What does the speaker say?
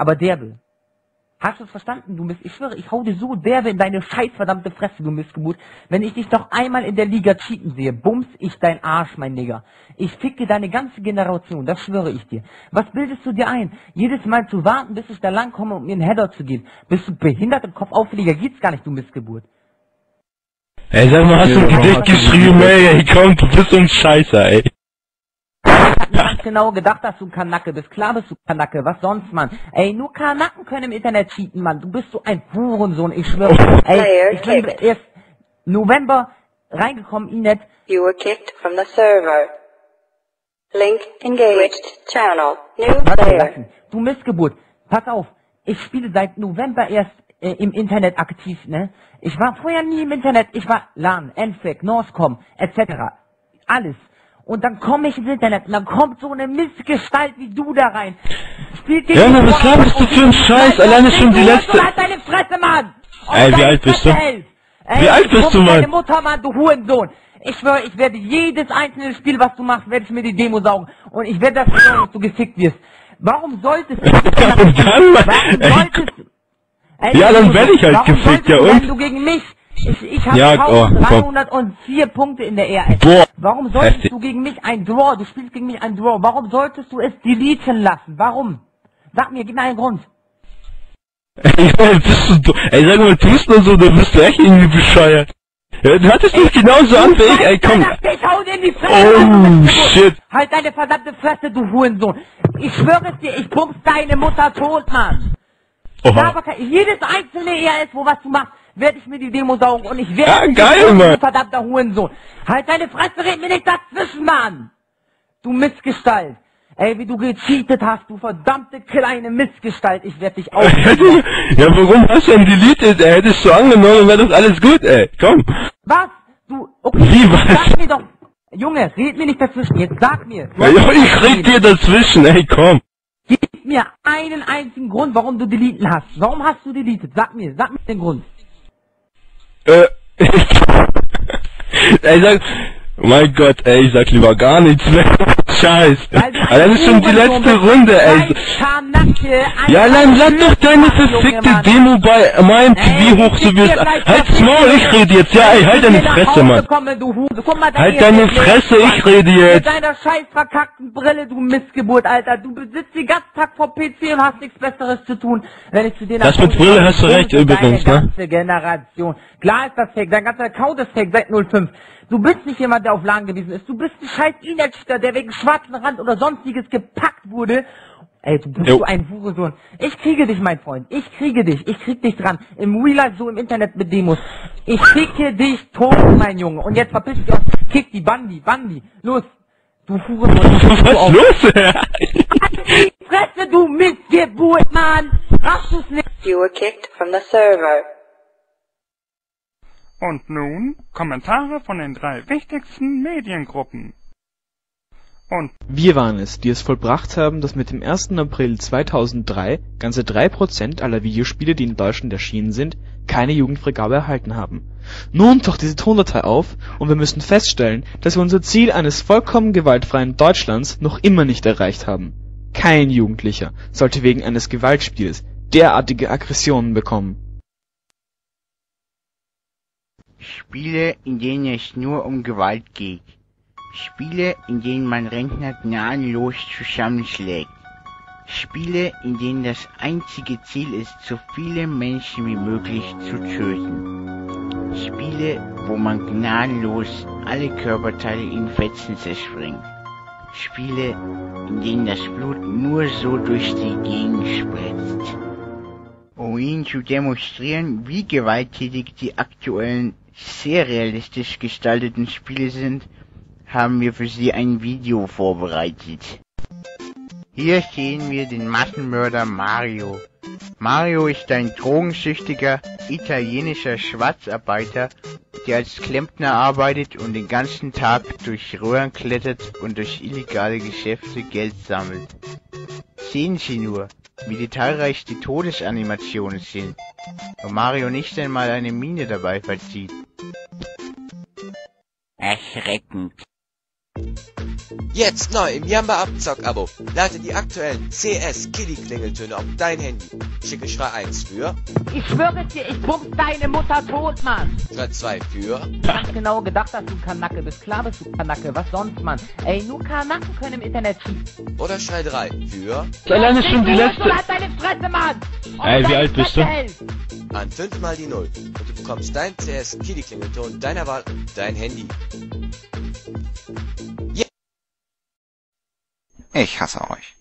Aber derbe. Hast du es verstanden, du Mist? Ich schwöre, ich hau dir so derbe in deine scheißverdammte Fresse, du Missgeburt. Wenn ich dich doch einmal in der Liga cheaten sehe, bums ich dein Arsch, mein Nigger. Ich ficke deine ganze Generation, das schwöre ich dir. Was bildest du dir ein? Jedes Mal zu warten, bis ich da langkomme, um mir einen Header zu geben. Bist du behindert im Kopf auffälliger? Geht's gar nicht, du Missgeburt. Ey, sag mal, hast du ein Gedicht geschrieben, ey, ey, komm, du bist so ein Scheißer, ey. Genau gedacht, dass du ein Kanacke bist. Klar bist du Kanacke, was sonst, Mann? Ey, nur Kanacken können im Internet cheaten, Mann. Du bist so ein Hurensohn, ich schwöre. Ey, ich bin erst November reingekommen, Inet. You were kicked from the server. Link engaged. Channel. New player. Du Missgeburt. Pass auf, ich spiele seit November erst äh, im Internet aktiv, ne? Ich war vorher nie im Internet. Ich war LAN, NFAC, Northcom, etc. Alles. Und dann komme ich ins Internet und dann kommt so eine Missgestalt wie du da rein. Spielt gegen Ja, die Mann, was laberst du für einen Scheiß? Alleine schon die du letzte- Hurensohn, Halt deine Fresse, Mann! Und Ey, wie deine alt bist du? Ey, Wie alt bist du, deine Mann? Mutter, Mann, du Hurensohn. Ich schwöre, ich werde jedes einzelne Spiel, was du machst, werde ich mir die Demo saugen. Und ich werde dafür sorgen, dass du gefickt wirst. Warum solltest du... Warum solltest... Ey, Ja, dann du- werd ich halt warum gefickt, solltest ja, du, und? Wenn du gegen mich... Ich, ich habe Ja, oh, komm. 1304 Punkte in der ERS. Boah. Warum solltest Heftig. du gegen mich ein Draw? Du spielst gegen mich ein Draw. Warum solltest du es deleten lassen? Warum? Sag mir, gib mir einen Grund. Ey, bist du do Ey, sag mal, tust du so, dann bist du echt irgendwie bescheuert. Ja, du hattest dich genauso an wie ich, ey, komm. Ich hau dir in die Fresse! Oh, shit. Halt deine verdammte Fresse, du Hurensohn! Ich schwöre es dir, ich bumps deine Mutter tot, Mann! Oha. aber jedes einzelne ERS, wo was du machst, werde ich mir die Demo saugen und ich werde Ja, geil, Mann. du verdammter Hurensohn! Halt deine Fresse, red mir nicht dazwischen, Mann! Du Missgestalt! Ey, wie du gecheatet hast, du verdammte kleine Missgestalt, ich werde dich aufnehmen. Ja, warum hast du denn deleted, ey? Hättest du angenommen, wäre doch alles gut, ey. Komm. Was? Du, okay, Wie, was? sag mir doch, Junge, red mir nicht dazwischen, jetzt sag mir. Ja, hast ich red dir dazwischen, ey, komm. Gib mir einen einzigen Grund, warum du deleten hast. Warum hast du deletet? Sag mir, sag mir den Grund. Äh, ey, sag, oh mein Gott, ey, ich sag lieber gar nichts mehr. Scheiß. Aber das ist schon die letzte. Runde, ey. Ja, dann lad doch deine verfickte. Demo bei meinem TV hoch, so wie es... Halt's Maul, ich rede jetzt. Ja, ey, halt deine Fresse, Mann. Halt deine Fresse, ich rede jetzt. Mit deiner scheiß verkackten Brille, du Missgeburt, Alter. Du besitzt den ganzen Tag vor PC und hast nichts Besseres zu tun, wenn ich zu dir Das mit Brille hast du recht, übrigens, ne? ganze Generation. Klar ist das fake, dein ganzer Account ist fake seit 05. Du bist nicht jemand, der auf LAN gewesen ist. Du bist ein scheiß E-Mail-Cheater, der wegen schwarzen Rand oder sonstiges gepackt wurde. Ey, du bist Jo. so ein Hurensohn. Ich kriege dich, mein Freund. Ich kriege dich. Ich krieg dich dran. Im Real Life, so im Internet mit Demos. Ich ficke dich tot, mein Junge. Und jetzt verpiss dich aus. Kick die Bandi, Bandi. Los. Du Hurensohn. Ich Was du ist auf. los, ey? Halt die Fresse, du Missgeburt, Mann. Raffst du's nicht? You were kicked from the server. Und nun Kommentare von den drei wichtigsten Mediengruppen. Und Wir waren es, die es vollbracht haben, dass mit dem 1. April 2003 ganze 3% aller Videospiele, die in Deutschland erschienen sind, keine Jugendfreigabe erhalten haben. Nun taucht diese Tondatei auf und wir müssen feststellen, dass wir unser Ziel eines vollkommen gewaltfreien Deutschlands noch immer nicht erreicht haben. Kein Jugendlicher sollte wegen eines Gewaltspiels derartige Aggressionen bekommen. Spiele, in denen es nur um Gewalt geht. Spiele, in denen man Rentner gnadenlos zusammenschlägt. Spiele, in denen das einzige Ziel ist, so viele Menschen wie möglich zu töten. Spiele, wo man gnadenlos alle Körperteile in Fetzen zerspringt. Spiele, in denen das Blut nur so durch die Gegend spritzt. Um Ihnen zu demonstrieren, wie gewalttätig die aktuellen, sehr realistisch gestalteten Spiele sind, haben wir für Sie ein Video vorbereitet. Hier sehen wir den Massenmörder Mario. Mario ist ein drogensüchtiger italienischer Schwarzarbeiter, der als Klempner arbeitet und den ganzen Tag durch Röhren klettert und durch illegale Geschäfte Geld sammelt. Sehen Sie nur, wie detailreich die Todesanimationen sind und Mario nicht einmal eine Mine dabei verzieht. Erschreckend. Jetzt neu im Jamba Abzock-Abo. Lade die aktuellen CS Kiddie Klingeltöne auf dein Handy. Schicke Schrei 1 für, Ich schwöre dir, ich bumst deine Mutter tot, Mann. Schrei 2 für, Hast genau gedacht, dass du Kanacke bist. Klar bist du Kanacke, was sonst, Mann? Ey, nur Kanacken können im Internet cheaten. oder Schrei 3 für, Alleine schon die Du letzte. hast deine Fresse, Mann! Und Ey, wie alt bist du? An 5 mal die 0 und du bekommst dein CS Kiddie Klingelton deiner Wahl auf dein Handy. Ich hasse euch.